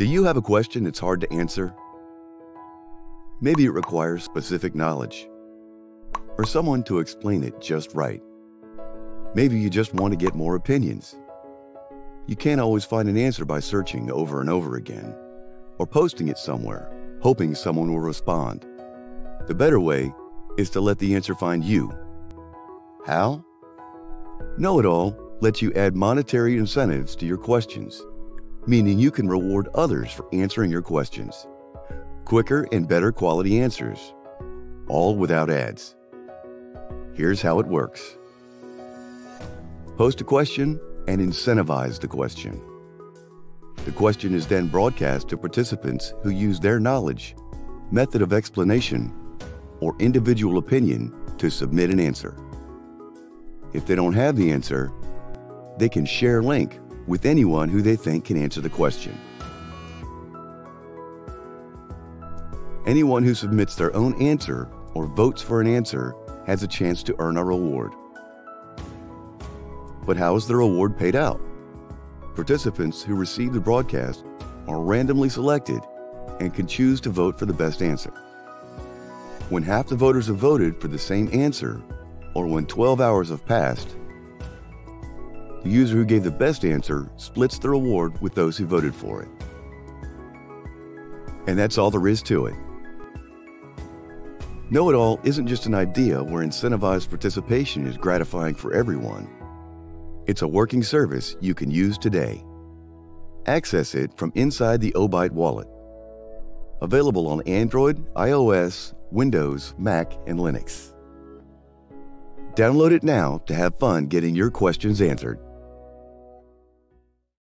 Do you have a question that's hard to answer? Maybe it requires specific knowledge or someone to explain it just right. Maybe you just want to get more opinions. You can't always find an answer by searching over and over again or posting it somewhere, hoping someone will respond. The better way is to let the answer find you. How? Know It All lets you add monetary incentives to your questions, meaning you can reward others for answering your questions. Quicker and better quality answers, all without ads. Here's how it works Post a question and incentivize the question. The question is then broadcast to participants who use their knowledge, method of explanation, or individual opinion to submit an answer. If they don't have the answer, they can share link with anyone who they think can answer the question. Anyone who submits their own answer or votes for an answer has a chance to earn a reward. But how is the reward paid out? Participants who receive the broadcast are randomly selected and can choose to vote for the best answer. When half the voters have voted for the same answer, or when 12 hours have passed, the user who gave the best answer splits the reward with those who voted for it. And that's all there is to it. Know It All isn't just an idea where incentivized participation is gratifying for everyone. It's a working service you can use today. Access it from inside the Obyte wallet. Available on Android, iOS, Windows, Mac, and Linux. Download it now to have fun getting your questions answered.